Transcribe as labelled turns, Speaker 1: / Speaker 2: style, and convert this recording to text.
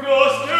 Speaker 1: Prost